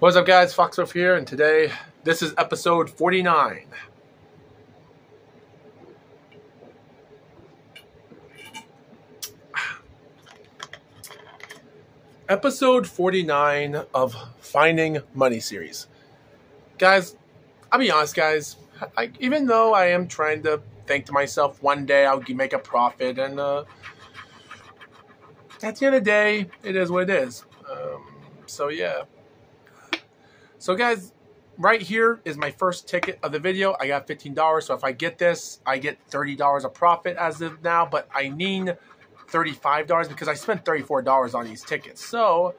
What's up, guys? FoxWolf here, and today this is episode 49. Episode 49 of Finding Money series. Guys, I'll be honest, guys. I, even though I am trying to think to myself, one day I'll make a profit, and uh, at the end of the day, it is what it is. Um, so, yeah. So guys, right here is my first ticket of the video. I got $15. So if I get this, I get $30 of profit as of now. But I need $35 because I spent $34 on these tickets. So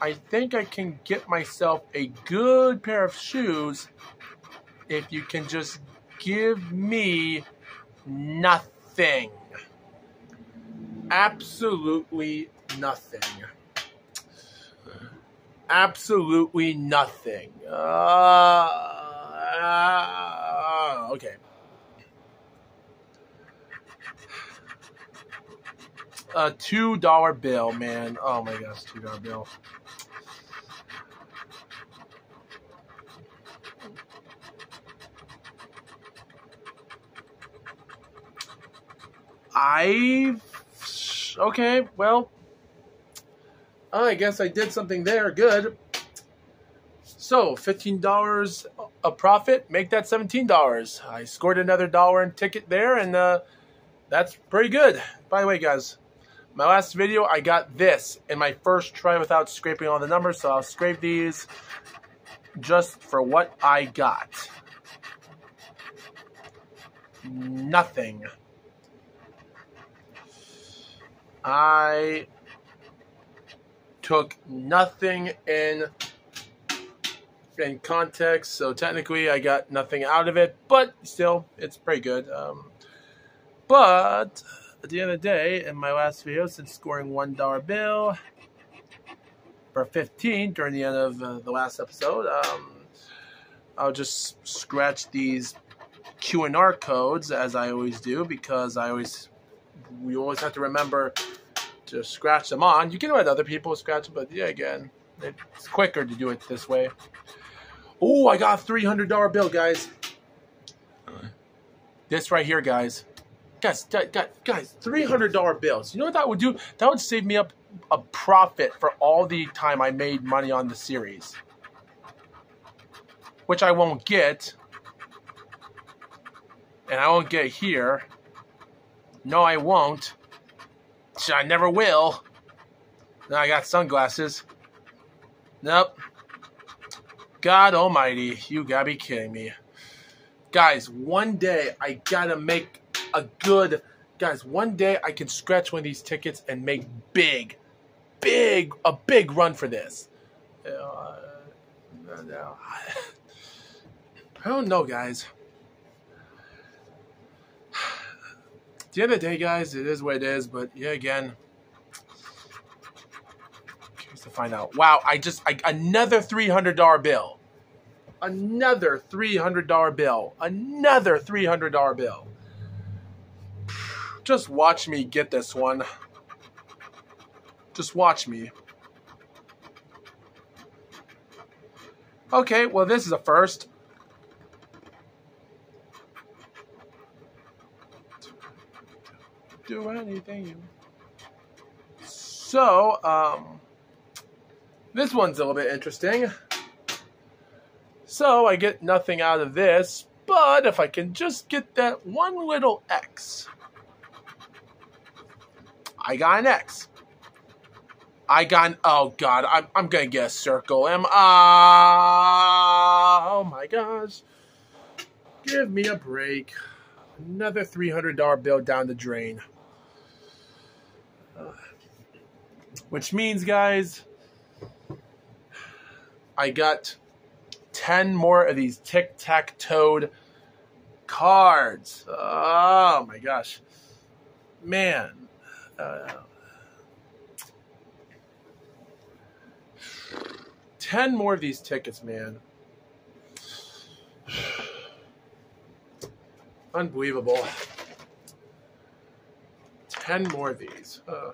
I think I can get myself a good pair of shoes if you can just give me nothing. Absolutely nothing absolutely nothing. Uh, uh, okay. A two dollar bill, man. Oh my gosh, two dollar bill. I okay, well, I guess I did something there. Good. So, $15 a profit, make that $17. I scored another dollar in ticket there, and uh, that's pretty good. By the way, guys, my last video, I got this in my first try without scraping all the numbers, so I'll scrape these just for what I got. Nothing. I took nothing in in context, so technically I got nothing out of it, but still, it's pretty good. Um, but at the end of the day, in my last video, since scoring one dollar bill for 15 during the end of uh, the last episode, um, I'll just scratch these Q&R codes as I always do because I always we always have to remember to scratch them on. You can let other people scratch them, but yeah, again, it's quicker to do it this way. Oh, I got a $300 bill, guys. This right here, guys. Guys, guys, $300 bills. You know what that would do? That would save me up a profit for all the time I made money on the series. Which I won't get. And I won't get here. No, I won't. I never will. Now I got sunglasses. Nope. God almighty, you gotta be kidding me. Guys, one day I gotta make a good... Guys, one day I can scratch one of these tickets and make big, big, a big run for this. Uh, I don't know, guys. The end of the day, guys, it is what it is. But yeah, again, curious to find out. Wow, I just I, another three hundred dollar bill, another three hundred dollar bill, another three hundred dollar bill. Just watch me get this one. Just watch me. Okay, well, this is a first. Do anything. So, um, this one's a little bit interesting. So, I get nothing out of this, but if I can just get that one little X, I got an X. I got an, oh god, I'm, I'm gonna get a circle. Am I? Oh my gosh. Give me a break. Another $300 bill down the drain. Which means, guys, I got 10 more of these tic-tac-toed cards. Oh, my gosh. Man. Uh, 10 more of these tickets, man. Unbelievable ten more of these. Uh,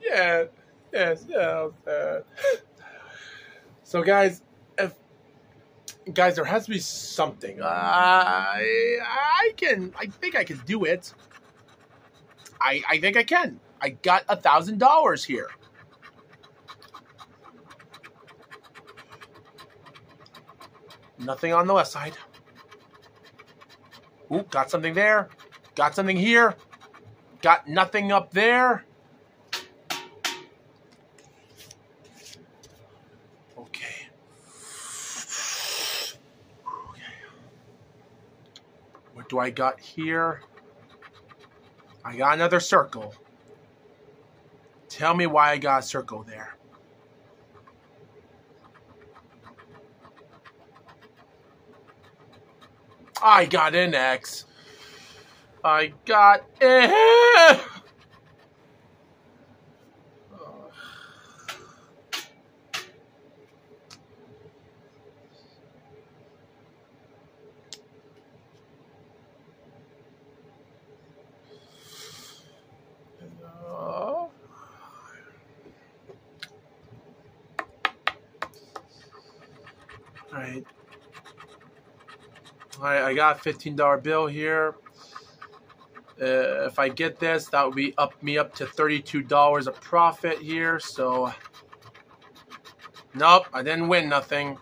yeah, yes, yeah. So, guys, if guys, there has to be something. I I can. I think I can do it. I I think I can. I got a thousand dollars here. Nothing on the left side. Ooh, got something there. Got something here. Got nothing up there. Okay. Okay. What do I got here? I got another circle. Tell me why I got a circle there. I got an X. I got it. Right. Right, I got $15 bill here. Uh, if I get this, that would be up me up to $32 a profit here. So, nope, I didn't win nothing.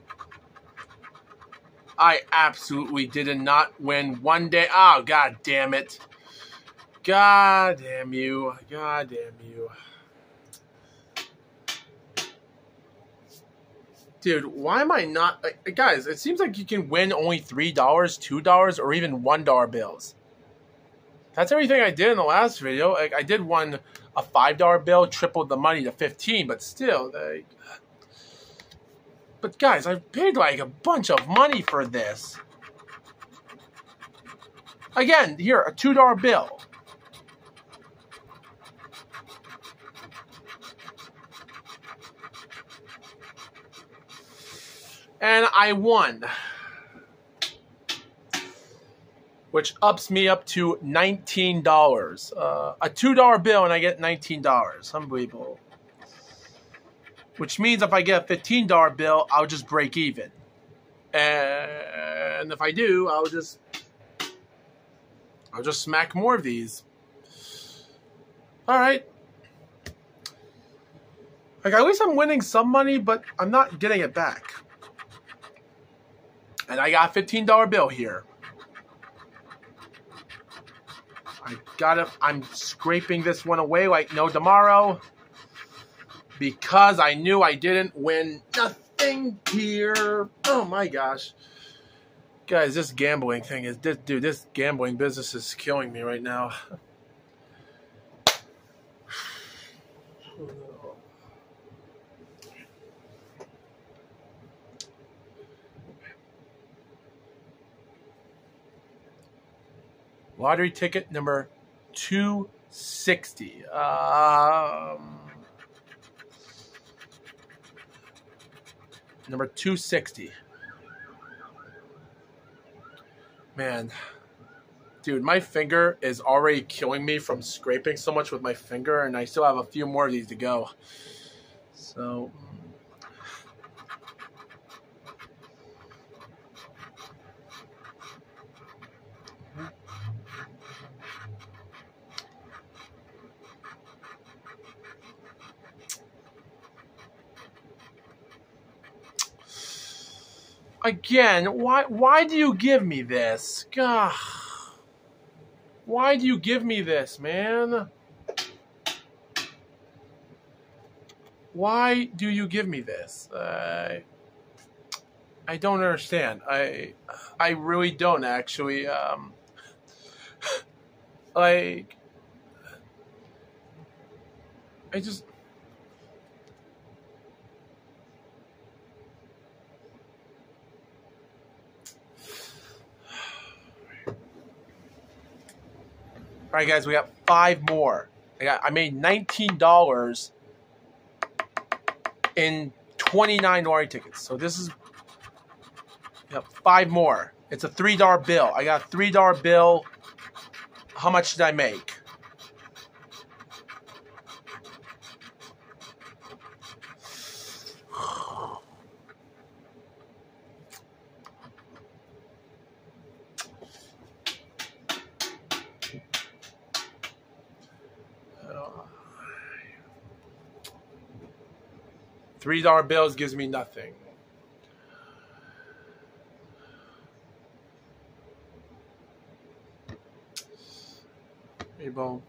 I absolutely did not win one day. Oh, god damn it. God damn you. God damn you. Dude, why am I not... Like, guys, it seems like you can win only $3, $2, or even $1 bills. That's everything I did in the last video. Like, I did one, a $5 bill, tripled the money to 15 but still, like... But guys, I paid like a bunch of money for this. Again, here, a $2 bill. And I won which ups me up to $19. Uh, a $2 bill and I get $19. Unbelievable. Which means if I get a $15 bill, I'll just break even. And if I do, I'll just I'll just smack more of these. All right. Like at least I'm winning some money, but I'm not getting it back. And I got a $15 bill here. I gotta, I'm scraping this one away like no tomorrow. Because I knew I didn't win nothing here. Oh my gosh. Guys, this gambling thing is, this, dude, this gambling business is killing me right now. Lottery ticket number 260. Um, number 260. Man, dude, my finger is already killing me from scraping so much with my finger, and I still have a few more of these to go. So. Again, why why do you give me this? Gah. Why do you give me this, man? Why do you give me this? Uh, I don't understand. I I really don't actually. Um, like I just All right, guys, we got five more. I got I made nineteen dollars in twenty nine lottery tickets. So this is yep, five more. It's a three dollar bill. I got a three dollar bill. How much did I make? Three dollar bills gives me nothing. Rainbow.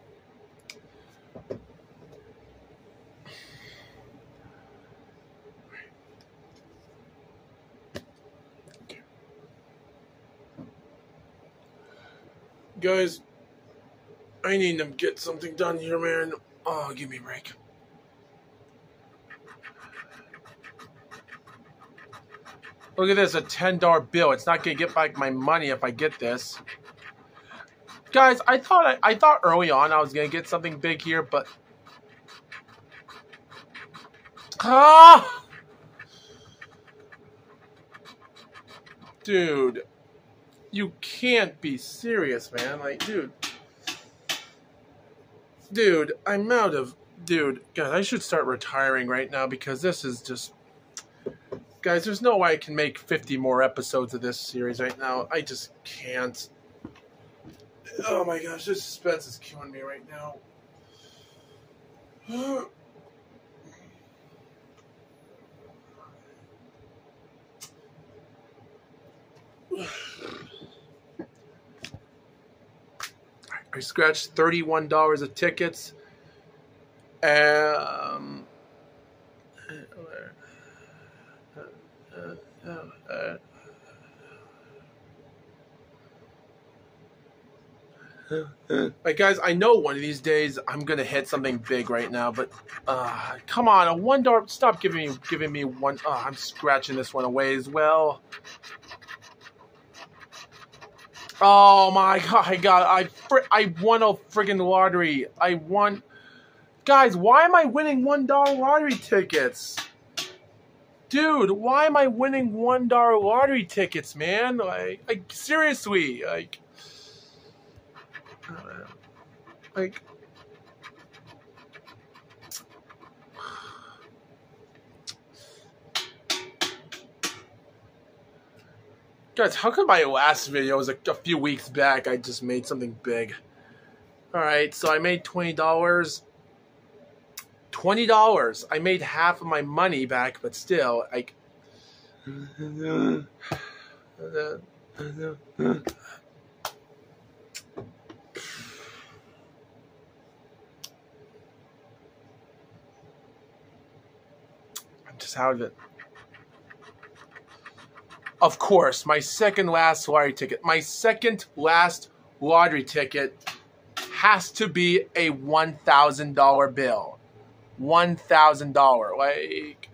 Guys, I need to get something done here, man. Oh, give me a break. Look at this, a $10 bill. It's not going to get back my money if I get this. Guys, I thought I, I thought early on I was going to get something big here, but... Ah! Dude. You can't be serious, man. Like, dude. Dude, I'm out of... Dude, God, I should start retiring right now because this is just guys, there's no way I can make 50 more episodes of this series right now. I just can't. Oh my gosh, this suspense is killing me right now. I scratched $31 of tickets. Um, Like guys, I know one of these days I'm gonna hit something big right now, but uh, come on, a one dollar. Stop giving me giving me one. Oh, I'm scratching this one away as well. Oh my god! I got I fr- I won a friggin' lottery. I won. Guys, why am I winning one dollar lottery tickets? Dude, why am I winning one dollar lottery tickets, man? Like, like seriously, like. Like, Guys, how come my last video was like a few weeks back? I just made something big. Alright, so I made $20. $20. I made half of my money back, but still, like. just out of it. Of course, my second last lottery ticket, my second last lottery ticket has to be a $1,000 bill. $1,000. Like.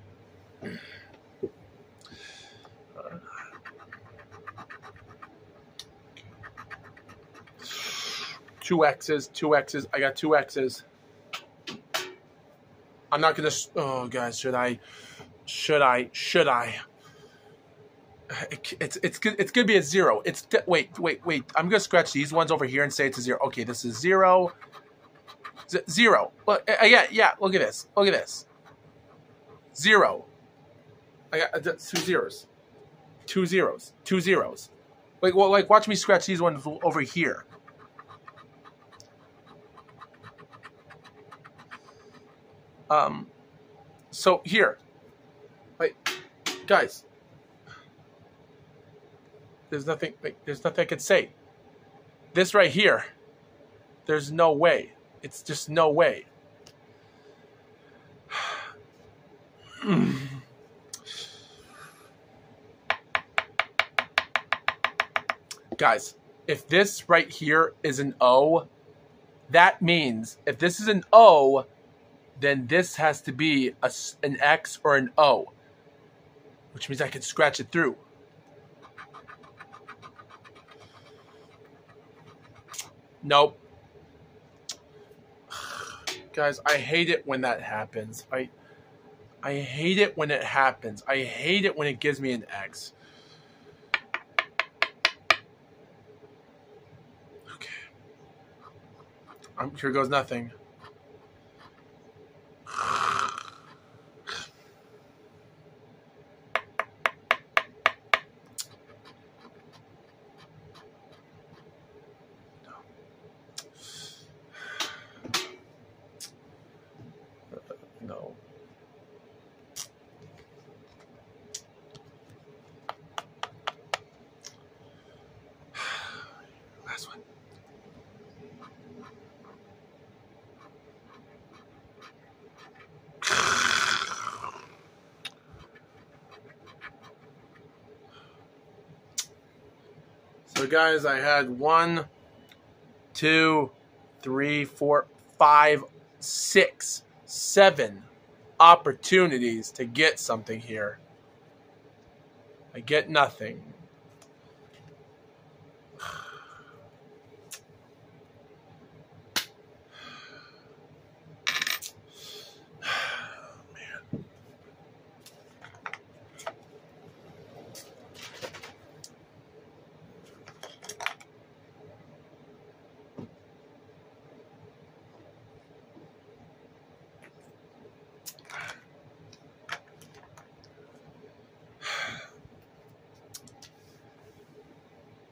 Two X's, two X's. I got two X's. I'm not gonna. Oh, guys, should I? Should I? Should I? It's it's it's gonna be a zero. It's wait wait wait. I'm gonna scratch these ones over here and say it's a zero. Okay, this is zero. Z zero. Look, yeah yeah. Look at this. Look at this. Zero. I got uh, two zeros. Two zeros. Two zeros. Wait, well, like watch me scratch these ones over here. Um. So here, Wait, guys. There's nothing. There's nothing I could say. This right here. There's no way. It's just no way. Guys, if this right here is an O, that means if this is an O, then this has to be a, an X or an O which means I can scratch it through. Nope. Guys, I hate it when that happens. I I hate it when it happens. I hate it when it gives me an X. Okay. Um, here goes nothing. So, guys, I had one, two, three, four, five, six, seven opportunities to get something here. I get nothing.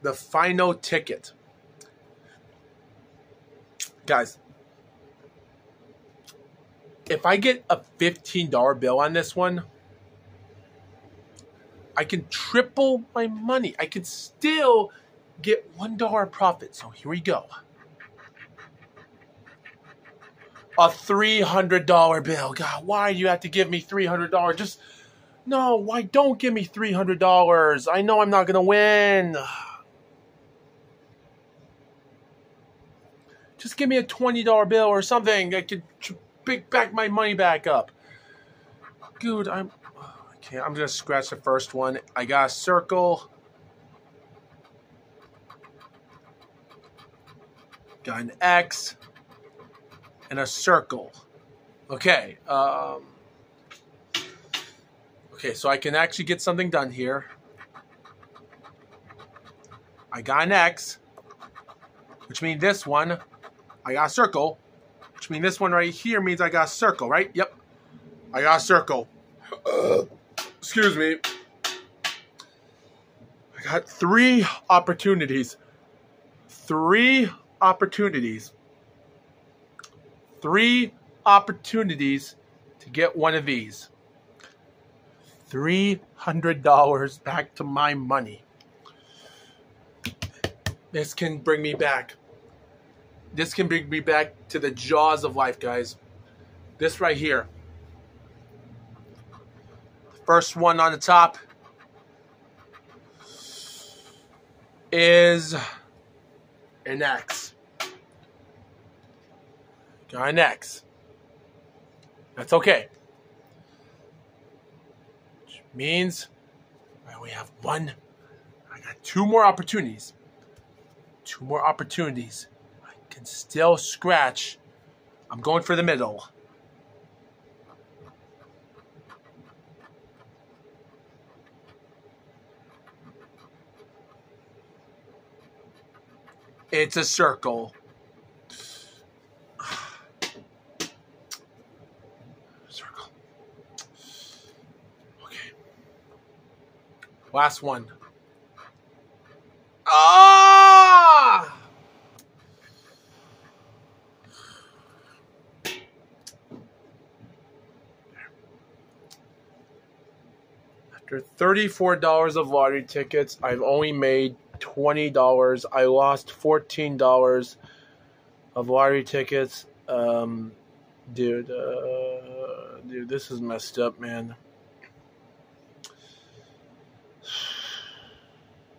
The final ticket. Guys, if I get a $15 bill on this one, I can triple my money. I can still get $1 profit. So here we go. A $300 bill. God, why do you have to give me $300? Just, no, why don't give me $300? I know I'm not going to win. Just give me a $20 bill or something. I could pick back my money back up. Dude, I'm... Okay, I'm to scratch the first one. I got a circle. Got an X. And a circle. Okay. Um, okay, so I can actually get something done here. I got an X. Which means this one I got a circle, which means this one right here means I got a circle, right? Yep. I got a circle. Uh, excuse me. I got three opportunities. Three opportunities. Three opportunities to get one of these. $300 back to my money. This can bring me back this can bring me back to the jaws of life, guys. This right here. First one on the top is an X. Got an X. That's okay. Which means we have one. I got two more opportunities. Two more opportunities can still scratch. I'm going for the middle. It's a circle. Circle. Okay. Last one. Ah! After $34 of lottery tickets, I've only made $20. I lost $14 of lottery tickets. Um, dude, uh, dude, this is messed up, man.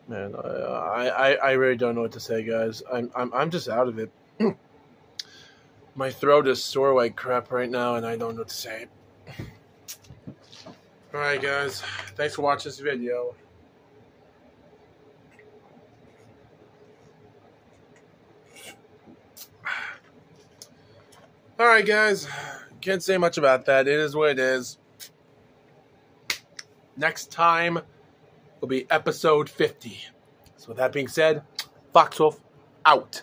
Man, I, I, I really don't know what to say, guys. I'm, I'm, I'm just out of it. My throat is sore like crap right now, and I don't know what to say. Alright guys, thanks for watching this video. Alright guys, can't say much about that. It is what it is. Next time will be episode 50. So with that being said, FoxWolf out.